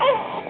Oh!